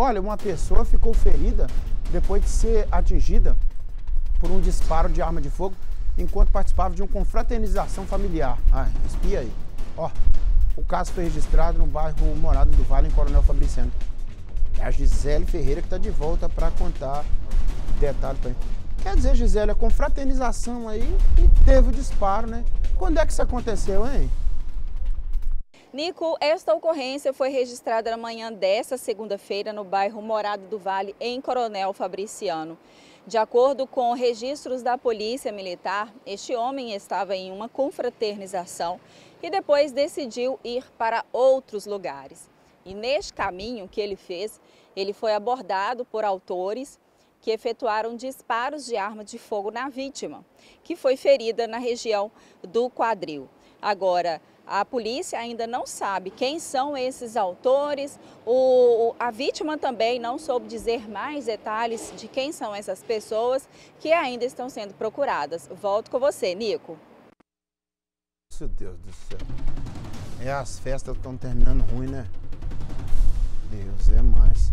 Olha, uma pessoa ficou ferida depois de ser atingida por um disparo de arma de fogo enquanto participava de uma confraternização familiar. Ah, espia aí. Ó, o caso foi registrado no bairro Morado do Vale, em Coronel Fabriciano. É a Gisele Ferreira que está de volta para contar detalhes para Quer dizer, Gisele, a confraternização aí e teve o disparo, né? Quando é que isso aconteceu, hein? Nico, esta ocorrência foi registrada na manhã desta segunda-feira no bairro Morado do Vale, em Coronel Fabriciano. De acordo com registros da Polícia Militar, este homem estava em uma confraternização e depois decidiu ir para outros lugares. E neste caminho que ele fez, ele foi abordado por autores que efetuaram disparos de arma de fogo na vítima, que foi ferida na região do quadril. Agora, a polícia ainda não sabe quem são esses autores. O, a vítima também não soube dizer mais detalhes de quem são essas pessoas que ainda estão sendo procuradas. Volto com você, Nico. Meu Deus do céu. É, as festas estão terminando ruim, né?